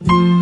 you.